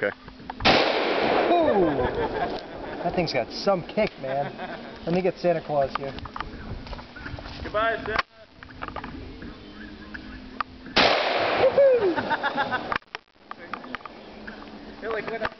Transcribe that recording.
Okay. Ooh! That thing's got some kick, man. Let me get Santa Claus here. Goodbye, Santa. Woohoo! You're like,